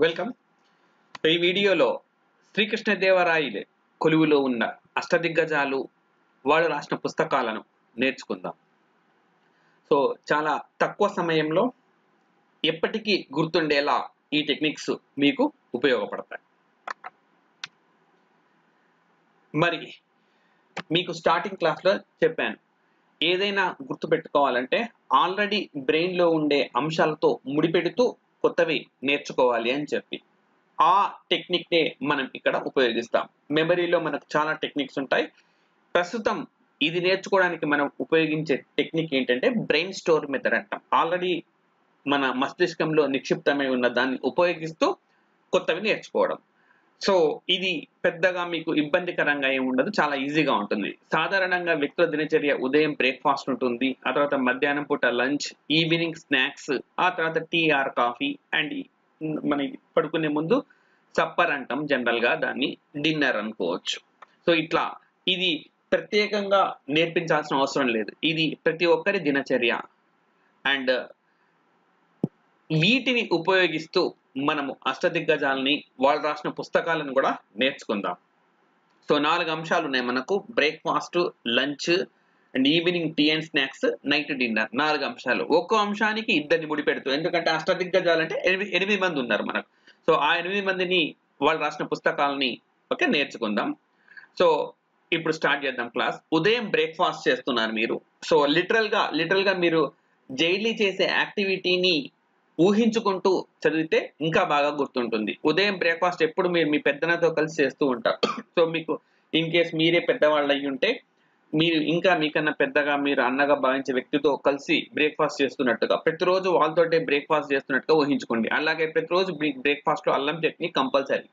Welcome. ఈ వీడియోలో శ్రీకృష్ణదేవరాయలు కొలువులో ఉన్న అష్టదిగ్గజాలు వాళ్ళు రాసిన పుస్తకాలను నేర్చుకుందాం. సో చాలా తక్కువ సమయంలో ఎప్పటికీ గుర్తుండేలా ఈ టెక్నిక్స్ మీకు ఉపయోగపడతాయి. మరి మీకు స్టార్టింగ్ క్లాస్లో చెప్పాను. ఏదైనా గుర్తుపెట్టుకోవాలంటే ఆల్రెడీ బ్రెయిన్లో ఉండే అంశాలతో ముడిపెడుతూ కొత్తవి నేర్చుకోవాలి అని చెప్పి. ఆ టెక్నిక్నే మనం ఇక్కడ ఉపయోగిస్తాం. మెమరీలో మనకు చాలా టెక్నిక్స్ ఉంటాయి. ప్రస్తుతం ఇది నేర్చుకోవడానికి మనం ఉపయోగించే టెక్నిక్ ఏంటంటే బ్రెయిన్ స్టోర్ మెథడ్ అంటాం. ఆల్రెడీ మన మస్తిష్కంలో నిక్షిప్తమై ఉన్న దాన్ని ఉపయోగిస్తూ కొత్తవి నేర్చుకోవడం. సో ఇది పెద్దగా మీకు ఇబ్బందికరంగా ఏమి ఉండదు చాలా ఈజీగా ఉంటుంది. సాధారణంగా వ్యక్తుల దినచర్య ఉదయం బ్రేక్ఫాస్ట్ ఉంటుంది ఆ తర్వాత మధ్యాహ్నం పూట లంచ్ ఈవినింగ్ స్నాక్స్ ఆ తర్వాత టీ ఆర్ కాఫీ అండ్ మన పడుకునే ముందు సప్పర్ అంటాం జనరల్గా దాన్ని డిన్నర్ అనుకోవచ్చు. సో ఇట్లా ఇది ప్రత్యేకంగా నేర్పించాల్సిన అవసరం లేదు. ఇది ప్రతి ఒక్కరి దినచర్య. అండ్ వీటిని ఉపయోగిస్తూ మనము అష్టదిగ్గజాలని వాళ్ళు రాసిన పుస్తకాలను కూడా నేర్చుకుందాం. సో నాలుగు అంశాలు ఉన్నాయి మనకు. Breakfast lunch and evening tea and snacks night dinner నాలుగు అంశాలు. ఒక్కో అంశానికి ఇద్దరిని ముడిపెడుతూ. ఎందుకంటే అష్టదిగ్గజాలు అంటే ఎనిమిది ఎనిమిది మంది ఉన్నారు మనకు. సో ఆ ఎనిమిది మందిని వాళ్ళు రాసిన పుస్తకాలని ఓకే నేర్చుకుందాం. సో ఇప్పుడు స్టార్ట్ చేద్దాం క్లాస్. ఉదయం బ్రేక్ఫాస్ట్ చేస్తున్నారు మీరు. సో లిటరల్గా లిటరల్గా మీరు జైలీ చేసే యాక్టివిటీని ఊహించుకుంటూ చదివితే ఇంకా బాగా గుర్తుంటుంది. ఉదయం బ్రేక్ఫాస్ట్ ఎప్పుడు మీరు మీ పెద్దనతో కలిసి చేస్తూ ఉంటారు. సో మీకు ఇన్ కేస్ మీరే పెద్దవాళ్ళు అయ్యి ఉంటే మీరు ఇంకా మీకన్నా పెద్దగా మీరు అన్నగా భావించే వ్యక్తితో కలిసి బ్రేక్ఫాస్ట్ చేస్తున్నట్టుగా ప్రతిరోజు వాళ్ళతోటే బ్రేక్ఫాస్ట్ చేస్తున్నట్టుగా ఊహించుకోండి. అలాగే ప్రతిరోజు బ్రేక్ఫాస్ట్లో అల్లం చట్నీ కంపల్సరీ.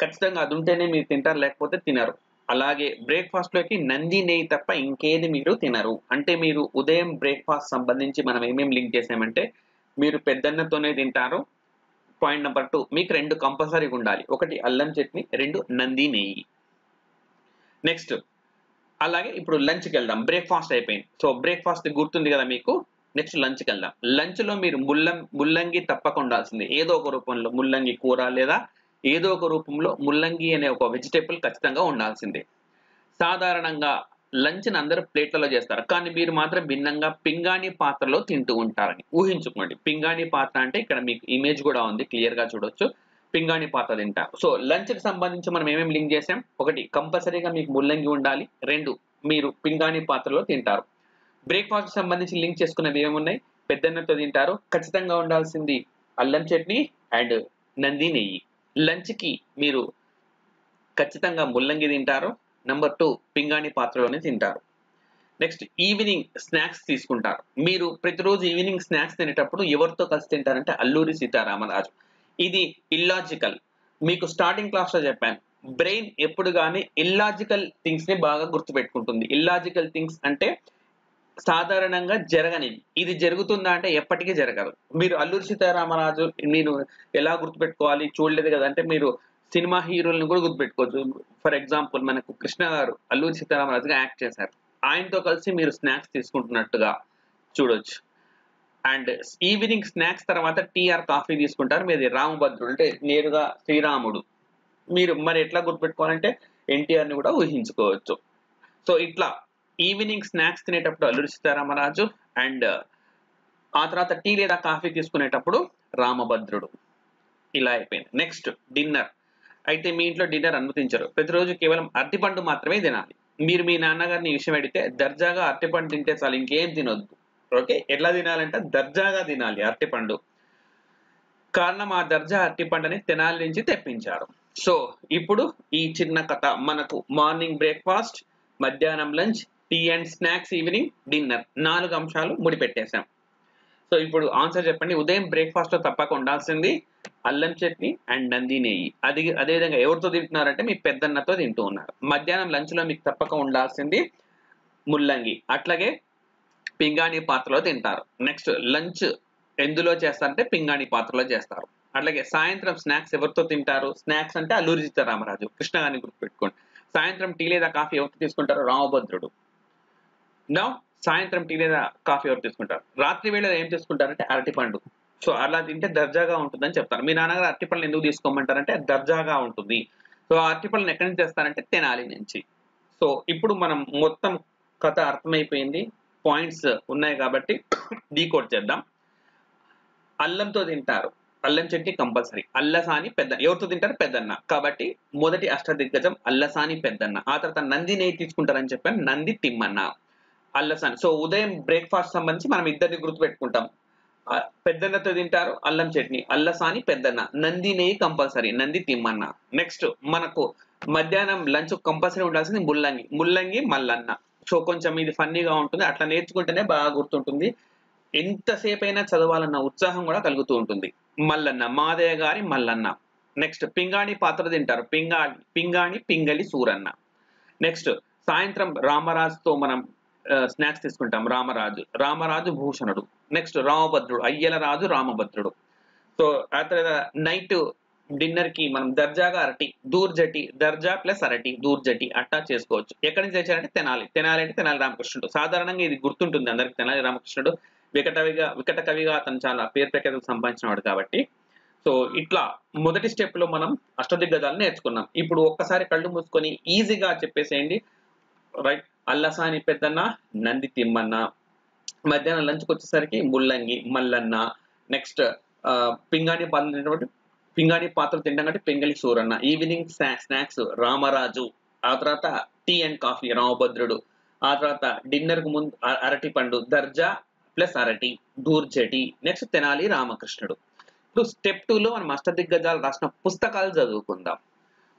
ఖచ్చితంగా అది ఉంటేనే మీరు తింటారు లేకపోతే తినరు. అలాగే బ్రేక్ఫాస్ట్లోకి నంది నెయ్యి తప్ప ఇంకేది మీరు తినరు. అంటే మీరు ఉదయం బ్రేక్ఫాస్ట్ సంబంధించి మనం ఏమేమి లింక్ చేసామంటే మీరు పెద్దన్నతోనే తింటారు. పాయింట్ నెంబర్ టూ మీకు రెండు కంపల్సరీగా ఉండాలి. ఒకటి అల్లం చట్నీ రెండు నంది నెయ్యి. నెక్స్ట్ అలాగే ఇప్పుడు లంచ్కి వెళ్దాం. బ్రేక్ఫాస్ట్ అయిపోయింది. సో బ్రేక్ఫాస్ట్ గుర్తుంది కదా మీకు? నెక్స్ట్ లంచ్కి వెళ్దాం. లంచ్లో మీరు ముల్లం ముల్లంగి తప్పక ఉండాల్సింది. ఏదో ఒక రూపంలో ముల్లంగి కూర లేదా ఏదో ఒక రూపంలో ముల్లంగి అనే ఒక వెజిటేబుల్ ఖచ్చితంగా ఉండాల్సిందే. సాధారణంగా లంచ్ని అందరు ప్లేట్లలో చేస్తారు. కానీ మీరు మాత్రం భిన్నంగా పింగాణి పాత్రలో తింటూ ఉంటారని ఊహించుకోండి. పింగాణి పాత్ర అంటే ఇక్కడ మీకు ఇమేజ్ కూడా ఉంది క్లియర్గా చూడొచ్చు. పింగాణి పాత్ర తింటారు సో లంచ్కి సంబంధించి మనం ఏమేమి లింక్ చేసాం ఒకటి కంపల్సరీగా మీకు ముల్లంగి ఉండాలి. రెండు మీరు పింగాణి పాత్రలో తింటారు. బ్రేక్ఫాస్ట్ సంబంధించి లింక్ చేసుకున్నవి ఏమున్నాయి పెద్దన్నతో తింటారు. ఖచ్చితంగా ఉండాల్సింది అల్లం చట్నీ అండ్ నంది నెయ్యి. లంచ్కి మీరు ఖచ్చితంగా ముల్లంగి తింటారు. నెంబర్ టూ పింగాణి పాత్రలోనే తింటారు. నెక్స్ట్ ఈవినింగ్ స్నాక్స్ తీసుకుంటారు. మీరు ప్రతిరోజు ఈవినింగ్ స్నాక్స్ తినేటప్పుడు ఎవరితో కలిసి తింటారంటే అల్లూరి సీతారామరాజు. ఇది ఇల్లాజికల్ మీకు స్టార్టింగ్ క్లాస్లో చెప్పాను. బ్రెయిన్ ఎప్పుడు కానీ ఇల్లాజికల్ థింగ్స్ని బాగా గుర్తుపెట్టుకుంటుంది. ఇల్లాజికల్ థింగ్స్ అంటే సాధారణంగా జరగనివి. ఇది జరుగుతుందా అంటే ఎప్పటికీ జరగదు. మీరు అల్లూరి సీతారామరాజు నేను ఎలా గుర్తుపెట్టుకోవాలి? చూడలేదు కదా అంటే మీరు సినిమా హీరోలను కూడా గుర్తుపెట్టుకోవచ్చు. ఫర్ ఎగ్జాంపుల్ మనకు కృష్ణ గారు అల్లూరి సీతారామరాజుగా యాక్ట్ చేశారు. ఆయనతో కలిసి మీరు స్నాక్స్ తీసుకుంటున్నట్టుగా చూడొచ్చు. అండ్ ఈవినింగ్ స్నాక్స్ తర్వాత టీ ఆర్ కాఫీ తీసుకుంటారు. మీది రామభద్రుడు అంటే నేరుగా శ్రీరాముడు. మీరు మరి ఎట్లా గుర్తుపెట్టుకోవాలంటే ఎన్టీఆర్ని కూడా ఊహించుకోవచ్చు. సో ఇట్లా ఈవినింగ్ స్నాక్స్ తినేటప్పుడు అల్లూరి సీతారామరాజు అండ్ ఆ తర్వాత టీ లేదా కాఫీ తీసుకునేటప్పుడు రామభద్రుడు. ఇలా అయిపోయింది. Next dinner. అయితే మీ ఇంట్లో డిన్నర్ అనుమతించరు. ప్రతిరోజు కేవలం అరటిపండు మాత్రమే తినాలి. మీరు మీ నాన్నగారిని విషయం అడిగితే దర్జాగా అరటిపండు తింటే చాలు ఇంకేం తినొద్దు. ఓకే? ఎట్లా తినాలంటే? దర్జాగా తినాలి అరటిపండు కారణం ఆ దర్జా అరటిపండుని తెనాలి నుంచి తెప్పించారు. సో ఇప్పుడు ఈ చిన్న కథ మనకు మార్నింగ్ బ్రేక్ఫాస్ట్ మధ్యాహ్నం lunch tea and snacks evening dinner. నాలుగు అంశాలు ముడిపెట్టేశాం. సో ఇప్పుడు ఆన్సర్ చెప్పండి. ఉదయం బ్రేక్ఫాస్ట్లో తప్పక ఉండాల్సింది అల్లం చట్నీ అండ్ నంది నెయ్యి. అది అదేవిధంగా ఎవరితో తింటున్నారంటే మీ పెద్దన్నతో తింటూ ఉన్నారు. మధ్యాహ్నం లంచ్లో మీకు తప్పక ఉండాల్సింది ముల్లంగి. అట్లాగే పింగాణి పాత్రలో తింటారు. నెక్స్ట్ లంచ్ ఎందులో చేస్తారంటే పింగాణి పాత్రలో చేస్తారు. అట్లాగే సాయంత్రం స్నాక్స్ ఎవరితో తింటారు? స్నాక్స్ అంటే అల్లూరి సీతారామరాజు. కృష్ణ గారిని గుర్తుపెట్టుకోండి. సాయంత్రం టీ లేదా కాఫీ ఎవరితో తీసుకుంటారు రామభద్రుడు. నా సాయంత్రం టీ లేదా కాఫీ ఎవరు తీసుకుంటారు. రాత్రి వేళ ఏం తీసుకుంటారంటే అరటిపండు సో అలా తింటే దర్జాగా ఉంటుందని చెప్తారు. మీ నాన్నగారు అరటిపళ్ళు ఎందుకు తీసుకోమంటారంటే దర్జాగా ఉంటుంది. సో ఆ అరటిపళ్ళని ఎక్కడి నుంచి తెస్తారంటే తెనాలి నుంచి. సో ఇప్పుడు మనం మొత్తం కథ అర్థమైపోయింది. పాయింట్స్ ఉన్నాయి కాబట్టి డీకోడ్ చేద్దాం. అల్లంతో తింటారు. అల్లం చట్నీ కంపల్సరీ. అల్లసాని పెద్ద ఎవరితో తింటారు? పెద్దన్న. కాబట్టి మొదటి అష్టదిగ్గజం అల్లసాని పెద్దన్న. ఆ తర్వాత నంది నెయ్యి తీసుకుంటారని చెప్పాను. నంది తిమ్మన్న. అల్లసాని సో ఉదయం బ్రేక్ఫాస్ట్ సంబంధించి మనం ఇద్దరిని గుర్తుపెట్టుకుంటాం. పెట్టుకుంటాం పెద్దన్నతో తింటారు అల్లం చట్నీ. అల్లసాని పెద్దన్న. నంది నెయ్యి కంపల్సరీ. నంది తిమ్మన్న. నెక్స్ట్ మనకు మధ్యాహ్నం లంచ్ కంపల్సరీ ఉండాల్సింది ముల్లంగి. ముల్లంగి మల్లన్న. సో కొంచెం ఇది ఫన్నీగా ఉంటుంది. అట్లా నేర్చుకుంటేనే బాగా గుర్తుంటుంది. ఎంతసేపు అయినా చదవాలన్న ఉత్సాహం కూడా కలుగుతూ ఉంటుంది. మల్లన్న. మాదయ్య గారి మల్లన్న. నెక్స్ట్ పింగాణి పాత్ర తింటారు. పింగాణి పింగాణి పింగళి సూరన్న. నెక్స్ట్ సాయంత్రం రామరాజుతో మనం స్నాక్స్ తీసుకుంటాం. రామరాజు. రామరాజు భూషణుడు. నెక్స్ట్ రామభద్రుడు. అయ్యల రాజు రామభద్రుడు. సో ఆ తర్వాత నైట్ డిన్నర్కి మనం దర్జాగా అరటి దూర్జటి దర్జా ప్లస్ అరటి దూర్జటి అట్టా చేసుకోవచ్చు. ఎక్కడి నుంచి తెచ్చారంటే తెనాలి. తెనాలి అంటే తెనాలి రామకృష్ణుడు. సాధారణంగా ఇది గుర్తుంటుంది అందరికి తెనాలి రామకృష్ణుడు. వికటవిగా వికట కవిగా అతను చాలా పేరు ప్రఖ్యాతులు సంపాదించినవాడు కాబట్టి. సో ఇట్లా మొదటి స్టెప్లో మనం అష్టదిగ్గజాలు నేర్చుకున్నాం. ఇప్పుడు ఒక్కసారి కళ్ళు మూసుకొని ఈజీగా చెప్పేసేయండి. రైట్ అల్లసాని పెద్దన్న నంది తిమ్మన్న. మధ్యాహ్నం లంచ్కి వచ్చేసరికి ముల్లంగి మల్లన్న. నెక్స్ట్ పింగాణి పాత్రలు తినటువంటి పింగాణి పాత్రలు తినడం కంటే Pingali Suranna. Evening snacks Ramaraju. ఆ తర్వాత టీ అండ్ కాఫీ రామభద్రుడు. ఆ తర్వాత డిన్నర్కు ముందు అరటి పండు దర్జా ప్లస్ అరటి దూర్జటి. నెక్స్ట్ తెనాలి రామకృష్ణుడు. ఇప్పుడు స్టెప్ టూలో మనం అష్టదిగ్గజాలు రాసిన పుస్తకాలు చదువుకుందాం.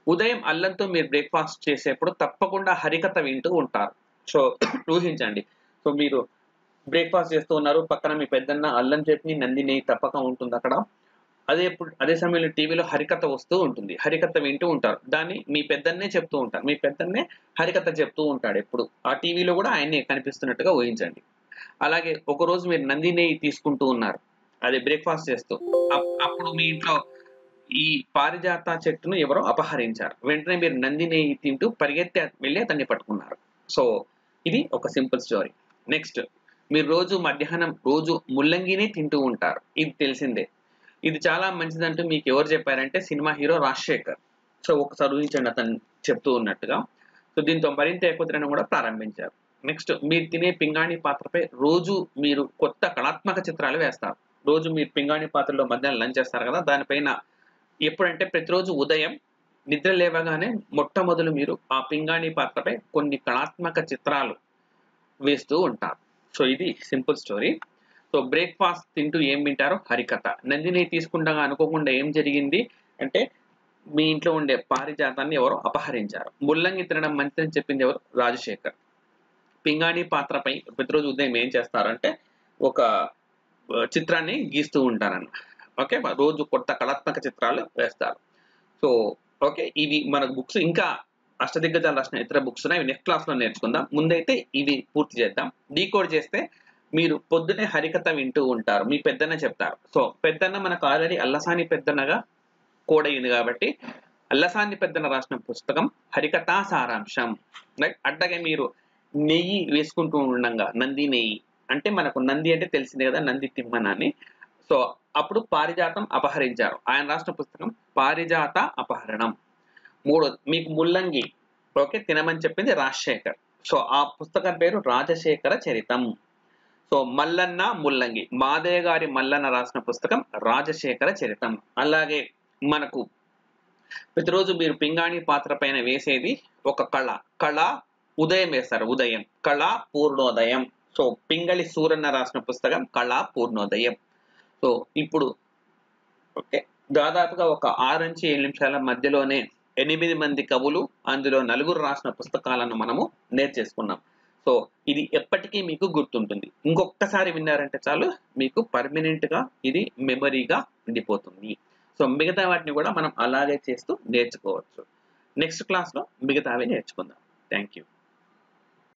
ఉదయం అల్లంతో మీరు బ్రేక్ఫాస్ట్ చేసేప్పుడు తప్పకుండా హరికథ వింటూ ఉంటారు. సో ఊహించండి. సో మీరు బ్రేక్ఫాస్ట్ చేస్తూ ఉన్నారు. పక్కన మీ పెద్దన్న అల్లం చట్నీ నంది నెయ్యి తప్పక ఉంటుంది అక్కడ. అదే అదే సమయంలో టీవీలో హరికథ వస్తూ ఉంటుంది. హరికథ వింటూ ఉంటారు. దాన్ని మీ పెద్దన్నే చెప్తూ ఉంటారు. మీ పెద్దన్నే హరికథ చెప్తూ ఉంటాడు ఎప్పుడు. ఆ టీవీలో కూడా ఆయనే కనిపిస్తున్నట్టుగా ఊహించండి. అలాగే ఒక రోజు మీరు నంది నెయ్యి తీసుకుంటూ ఉన్నారు. అదే బ్రేక్ఫాస్ట్ చేస్తూ. అప్పుడు మీ ఇంట్లో ఈ పారిజాత చెట్టును ఎవరో అపహరించారు. వెంటనే మీరు నందిని తింటూ పరిగెత్తి వెళ్ళి అతన్ని పట్టుకున్నారు. సో ఇది ఒక సింపుల్ స్టోరీ. నెక్స్ట్ మీరు రోజు మధ్యాహ్నం రోజు ముల్లంగినే తింటూ ఉంటారు. ఇది తెలిసిందే. ఇది చాలా మంచిదంటూ మీకు ఎవరు చెప్పారంటే సినిమా హీరో రాజశేఖర్. సో ఒకసారి ఊహించండి అతను చెప్తూ ఉన్నట్టుగా. సో దీంతో మరింత ఎక్కువ కూడా ప్రారంభించారు. నెక్స్ట్ మీరు తినే పింగాణి పాత్రపై రోజు మీరు కొత్త కళాత్మక చిత్రాలు వేస్తారు. రోజు మీరు పింగాణి పాత్రలో మధ్యాహ్నం లంచ్ చేస్తారు కదా దానిపైన ఎప్పుడంటే ప్రతిరోజు ఉదయం నిద్ర లేవగానే మొట్టమొదలు మీరు ఆ పింగాణి పాత్రపై కొన్ని కళాత్మక చిత్రాలు వేస్తూ ఉంటారు. సో ఇది సింపుల్ స్టోరీ. సో బ్రేక్ఫాస్ట్ తింటూ ఏం వింటారో హరికథ. నందిని తీసుకుండగా అనుకోకుండా ఏం జరిగింది అంటే మీ ఇంట్లో ఉండే పారిజాతాన్ని ఎవరో అపహరించారు. ముల్లంగి తినడం మంచిదని చెప్పింది ఎవరు? రాజశేఖర్. పింగాణి పాత్రపై ప్రతిరోజు ఉదయం ఏం చేస్తారంటే ఒక చిత్రాన్ని గీస్తూ ఉంటారన్న ఓకే రోజు కొత్త కళాత్మక చిత్రాలు వేస్తారు. సో ఓకే ఇవి మన బుక్స్ ఇంకా అష్టదిగ్గజాలు రాసిన ఇతర బుక్స్ ఉన్నాయి నెక్స్ట్ క్లాస్లో నేర్చుకుందాం. ముందైతే ఇవి పూర్తి చేద్దాం. డీకోడ్ చేస్తే మీరు పొద్దునే హరికథ వింటూ ఉంటారు మీ పెద్దన్న చెప్తారు. సో పెద్దన్న మనకు ఆల్రెడీ అల్లసాని పెద్దన్నగా కోడ్ అయింది కాబట్టి అల్లసాని పెద్దన రాసిన పుస్తకం హరికథా సారాంశం. రైట్? అట్లాగే మీరు నెయ్యి వేసుకుంటూ ఉండగా నంది నెయ్యి. అంటే మనకు నంది అంటే తెలిసింది కదా నంది తిమ్మన అని సో అప్పుడు పారిజాతం అపహరించారు. ఆయన రాసిన పుస్తకం పారిజాత అపహరణం. మూడో మీకు ముల్లంగి. ఓకే తినమని చెప్పింది రాజశేఖర్. సో ఆ పుస్తకం పేరు రాజశేఖర చరితం. సో మల్లన్న ముల్లంగి. మాదయ్య గారి మల్లన్న రాసిన పుస్తకం రాజశేఖర చరితం. అలాగే మనకు ప్రతిరోజు మీరు పింగాణి పాత్ర పైన వేసేది ఒక కళ. కళ ఉదయం వేస్తారు ఉదయం. కళ పూర్ణోదయం. సో పింగళి సూరన్న రాసిన పుస్తకం కళ పూర్ణోదయం. సో ఇప్పుడు ఓకే దాదాపుగా ఒక ఆరు నుంచి ఏడు నిమిషాల మధ్యలోనే ఎనిమిది మంది కవులు అందులో నలుగురు రాసిన పుస్తకాలను మనము నేర్చేసుకున్నాం. సో ఇది ఎప్పటికీ మీకు గుర్తుంటుంది. ఇంకొకసారి విన్నారంటే చాలు మీకు పర్మనెంట్గా ఇది మెమరీగా ఉండిపోతుంది. సో మిగతా వాటిని కూడా మనం అలాగే చేస్తూ నేర్చుకోవచ్చు. నెక్స్ట్ క్లాస్లో మిగతావి నేర్చుకుందాం. Thank you